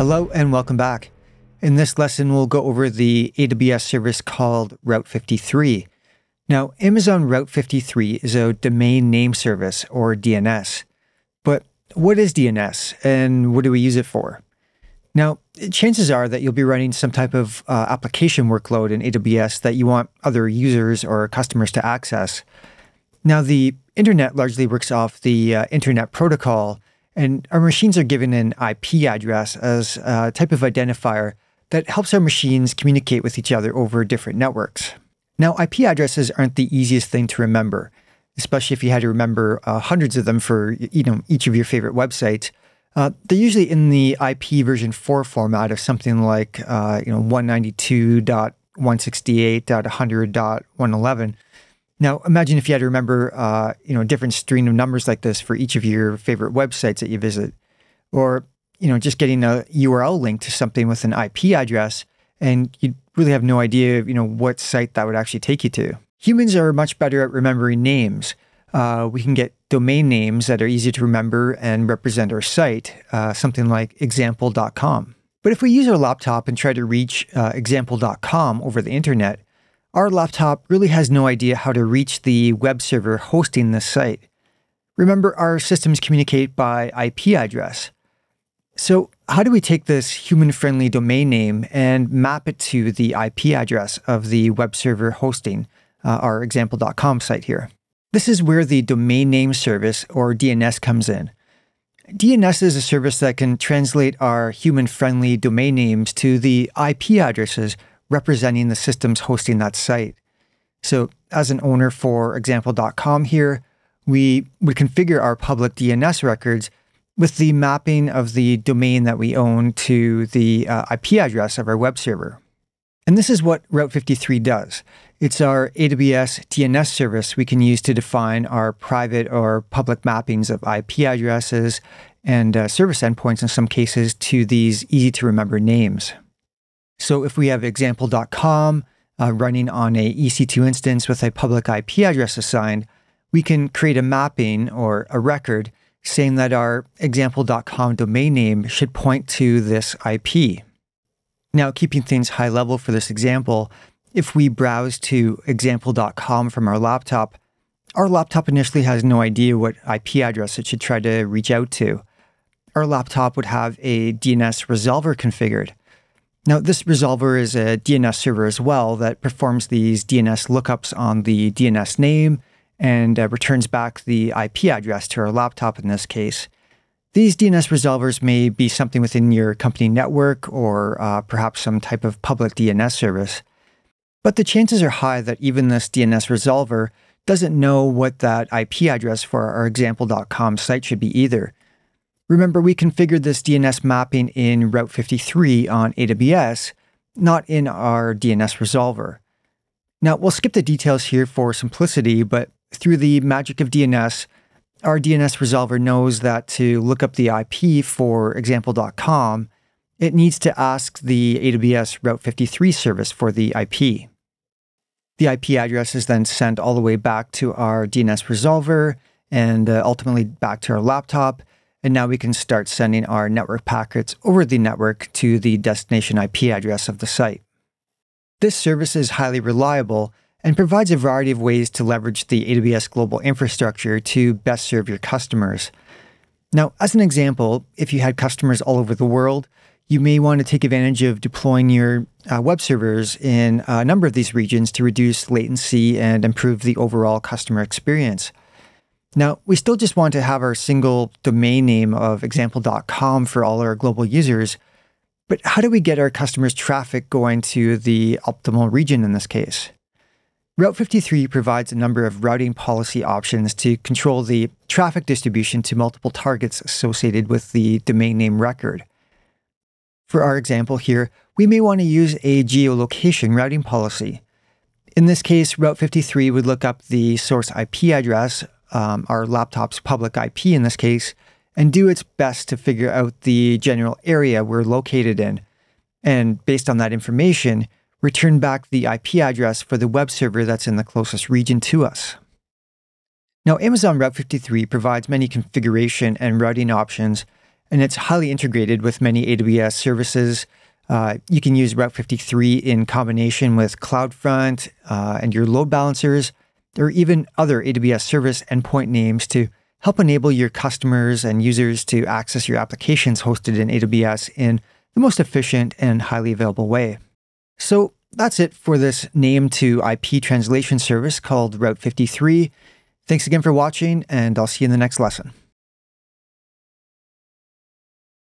Hello and welcome back. In this lesson, we'll go over the AWS service called Route 53. Now, Amazon Route 53 is a domain name service or DNS. But what is DNS and what do we use it for? Now, chances are that you'll be running some type of uh, application workload in AWS that you want other users or customers to access. Now, the internet largely works off the uh, Internet Protocol, and our machines are given an IP address as a type of identifier that helps our machines communicate with each other over different networks. Now, IP addresses aren't the easiest thing to remember, especially if you had to remember uh, hundreds of them for you know each of your favorite websites. Uh, they're usually in the IP version 4 format of something like uh, you know 192.168.100.111. Now, imagine if you had to remember uh, you know a different string of numbers like this for each of your favorite websites that you visit, or you know just getting a URL link to something with an IP address, and you'd really have no idea you know what site that would actually take you to. Humans are much better at remembering names. Uh, we can get domain names that are easy to remember and represent our site, uh, something like example.com. But if we use our laptop and try to reach uh, example.com over the internet, our laptop really has no idea how to reach the web server hosting this site. Remember, our systems communicate by IP address. So, how do we take this human friendly domain name and map it to the IP address of the web server hosting uh, our example.com site here? This is where the domain name service or DNS comes in. DNS is a service that can translate our human friendly domain names to the IP addresses representing the systems hosting that site. So, as an owner for example.com here, we would configure our public DNS records with the mapping of the domain that we own to the uh, IP address of our web server. And this is what Route 53 does. It's our AWS DNS service we can use to define our private or public mappings of IP addresses and uh, service endpoints in some cases to these easy to remember names. So if we have example.com uh, running on a EC2 instance with a public IP address assigned, we can create a mapping or a record saying that our example.com domain name should point to this IP. Now, keeping things high level for this example, if we browse to example.com from our laptop, our laptop initially has no idea what IP address it should try to reach out to. Our laptop would have a DNS resolver configured. Now, this resolver is a DNS server as well that performs these DNS lookups on the DNS name and uh, returns back the IP address to our laptop in this case. These DNS resolvers may be something within your company network or uh, perhaps some type of public DNS service. But the chances are high that even this DNS resolver doesn't know what that IP address for our example.com site should be either. Remember, we configured this DNS mapping in Route 53 on AWS, not in our DNS resolver. Now, we'll skip the details here for simplicity, but through the magic of DNS, our DNS resolver knows that to look up the IP for example.com, it needs to ask the AWS Route 53 service for the IP. The IP address is then sent all the way back to our DNS resolver and uh, ultimately back to our laptop. And now we can start sending our network packets over the network to the destination IP address of the site. This service is highly reliable and provides a variety of ways to leverage the AWS global infrastructure to best serve your customers. Now, as an example, if you had customers all over the world, you may want to take advantage of deploying your uh, web servers in a number of these regions to reduce latency and improve the overall customer experience. Now, we still just want to have our single domain name of example.com for all our global users, but how do we get our customers' traffic going to the optimal region in this case? Route 53 provides a number of routing policy options to control the traffic distribution to multiple targets associated with the domain name record. For our example here, we may want to use a geolocation routing policy. In this case, Route 53 would look up the source IP address, um, our laptop's public IP in this case, and do its best to figure out the general area we're located in. And based on that information, return back the IP address for the web server that's in the closest region to us. Now, Amazon Route 53 provides many configuration and routing options, and it's highly integrated with many AWS services. Uh, you can use Route 53 in combination with CloudFront uh, and your load balancers, or even other AWS service endpoint names to help enable your customers and users to access your applications hosted in AWS in the most efficient and highly available way. So that's it for this name to IP translation service called Route 53. Thanks again for watching, and I'll see you in the next lesson.